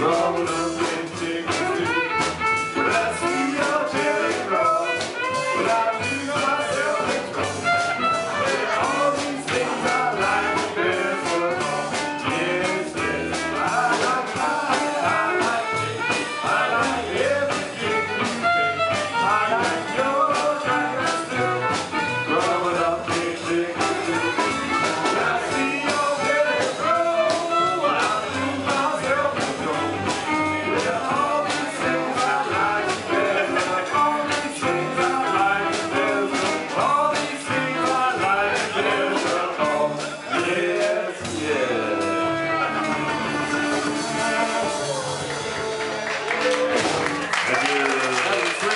rolling.